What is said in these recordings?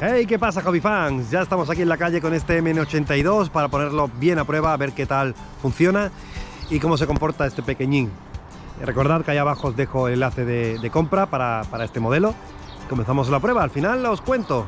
Hey, ¿qué pasa, hobby fans? Ya estamos aquí en la calle con este MN82 para ponerlo bien a prueba, a ver qué tal funciona y cómo se comporta este pequeñín. Recordad que ahí abajo os dejo el enlace de, de compra para, para este modelo. Comenzamos la prueba, al final os cuento.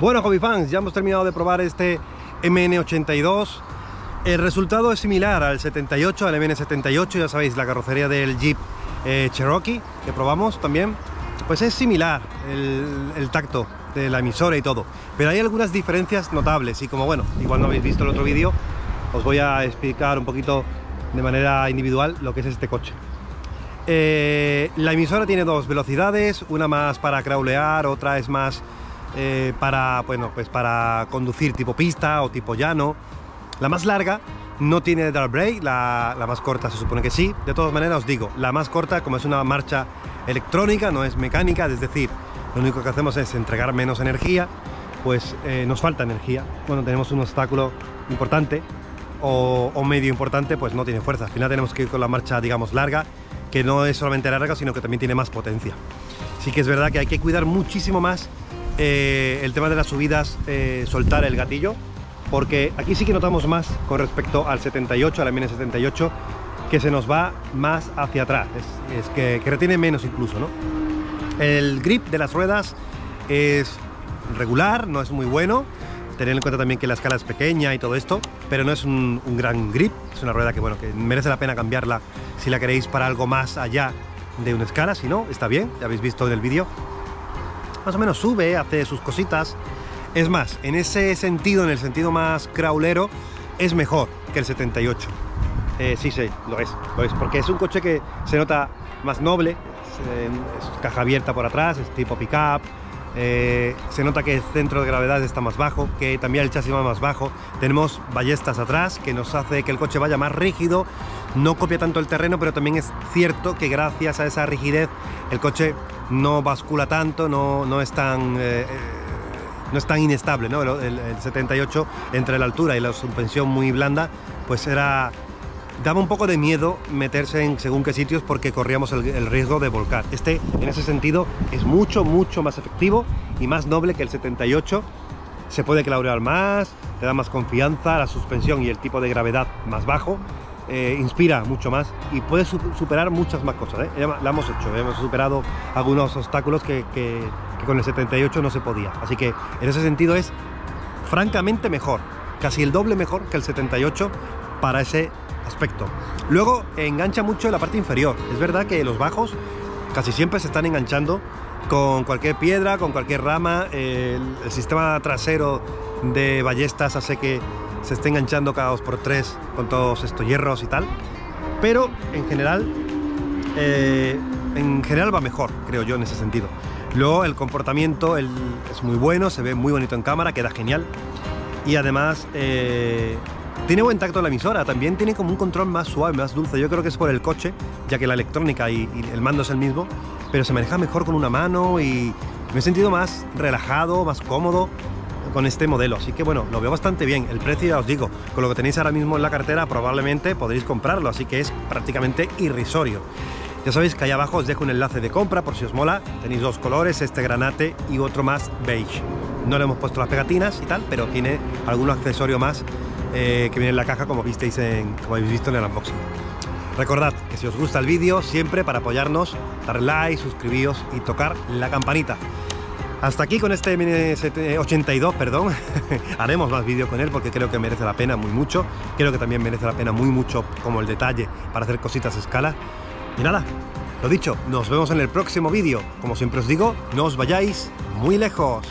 Bueno, hobby fans, ya hemos terminado de probar este MN82. El resultado es similar al 78, al MN78, ya sabéis, la carrocería del Jeep eh, Cherokee que probamos también. Pues es similar el, tacto de la emisora y todo, pero hay algunas diferencias notables y como bueno, igual no habéis visto el otro vídeo, os voy a explicar un poquito de manera individual lo que es este coche. Eh, la emisora tiene dos velocidades, una más para crawlear, otra es más eh, para, bueno, pues para conducir tipo pista o tipo llano. La más larga no tiene dark brake, la, la, más corta se supone que sí. De todas maneras os digo, la más corta como es una marcha electrónica, no es mecánica, es decir, lo único que hacemos es entregar menos energía, pues eh, nos falta energía. Cuando tenemos un obstáculo importante o, o medio importante, pues no tiene fuerza. Al final tenemos que ir con la marcha, digamos, larga, que no es solamente larga, sino que también tiene más potencia. Sí que es verdad que hay que cuidar muchísimo más eh, el tema de las subidas, eh, soltar el gatillo, porque aquí sí que notamos más con respecto al 78, al MN78, que se nos va más hacia atrás, es, que, retiene menos incluso, ¿no? El grip de las ruedas es regular, no es muy bueno, tener en cuenta también que la escala es pequeña y todo esto, pero no es un, un, gran grip, es una rueda que bueno, que merece la pena cambiarla si la queréis para algo más allá de una escala, si no, está bien, ya habéis visto en el vídeo, más o menos sube, hace sus cositas. Es más, en ese sentido, en el sentido más crawlero, es mejor que el 78. Eh, sí, sí, lo es, lo es, porque es un coche que se nota más noble, es, caja abierta por atrás, es tipo pickup, eh, se nota que el centro de gravedad está más bajo, que también el chasis va más bajo. Tenemos ballestas atrás que nos hace que el coche vaya más rígido, no copia tanto el terreno, pero también es cierto que gracias a esa rigidez el coche no bascula tanto, no, no es tan... Eh, no es tan inestable, ¿no? El, 78 entre la altura y la suspensión muy blanda, pues era daba un poco de miedo meterse en según qué sitios porque corríamos el, riesgo de volcar. Este, en ese sentido, es mucho, mucho más efectivo y más noble que el 78. Se puede claurear más, te da más confianza, la suspensión y el tipo de gravedad más bajo. Eh, inspira mucho más y puede superar muchas más cosas. ¿eh? La hemos hecho, hemos superado algunos obstáculos que, con el 78 no se podía. Así que en ese sentido es francamente mejor, casi el doble mejor que el 78 para ese aspecto. Luego engancha mucho la parte inferior. Es verdad que los bajos casi siempre se están enganchando con cualquier piedra, con cualquier rama. El, sistema trasero de ballestas hace que se esté enganchando cada dos por tres con todos estos hierros y tal. Pero en general, eh, en general va mejor, creo yo, en ese sentido. Luego el comportamiento es muy bueno, se ve muy bonito en cámara, queda genial. Y además eh, tiene buen tacto la emisora, también tiene como un control más suave, más dulce. Yo creo que es por el coche, ya que la electrónica y, el mando es el mismo, pero se maneja mejor con una mano y me he sentido más relajado, más cómodo con este modelo. Así que bueno, lo veo bastante bien. El precio, ya os digo, con lo que tenéis ahora mismo en la cartera, probablemente podréis comprarlo, así que es prácticamente irrisorio. Ya sabéis que ahí abajo os dejo un enlace de compra por si os mola. Tenéis dos colores, este granate y otro más beige. No le hemos puesto las pegatinas y tal, pero tiene algún accesorio más eh, que viene en la caja como visteis en, como habéis visto en el unboxing. Recordad que si os gusta el vídeo, siempre para apoyarnos, dar like, suscribíos y tocar la campanita. Hasta aquí con este M82, perdón. Haremos más vídeos con él porque creo que merece la pena muy mucho. Creo que también merece la pena muy mucho como el detalle para hacer cositas a escala. Y nada, lo dicho, nos vemos en el próximo vídeo. Como siempre os digo, no os vayáis muy lejos.